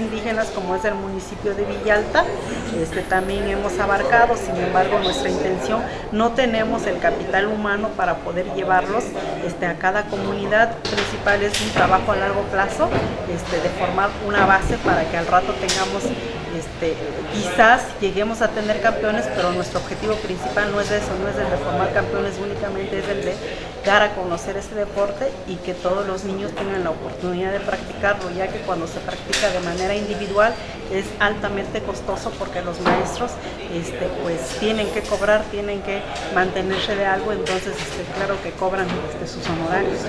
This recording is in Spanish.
indígenas como es el municipio de Villalta, este, también hemos abarcado, sin embargo nuestra intención no tenemos el capital humano para poder llevarlos este, a cada comunidad, principal es un trabajo a largo plazo, este, de formar una base para que al rato tengamos este, quizás lleguemos a tener campeones, pero nuestro objetivo principal no es eso, no es el de formar campeones únicamente, es el de dar a conocer este deporte y que todos los niños tengan la oportunidad de practicarlo, ya que cuando se practica de manera individual es altamente costoso porque los maestros este, pues tienen que cobrar, tienen que mantenerse de algo, entonces este, claro que cobran este, sus honorarios.